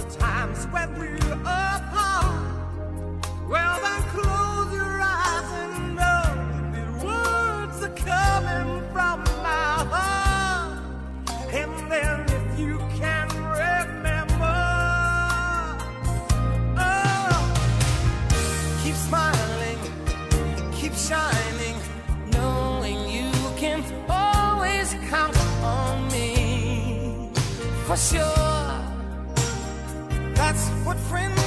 the times when we're apart, well, then close your eyes and know the words are coming from my heart. And then if you can remember, oh, keep smiling, keep shining, knowing you can always count on me. For sure, what friends